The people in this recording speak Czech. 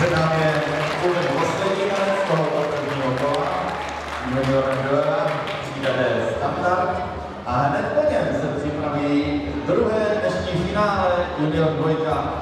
Předám je úplně poslední tanec tohoto prvního kola juniora Millera, případě Standard. A hned po něm se připraví druhé dnešní finále junior dvojka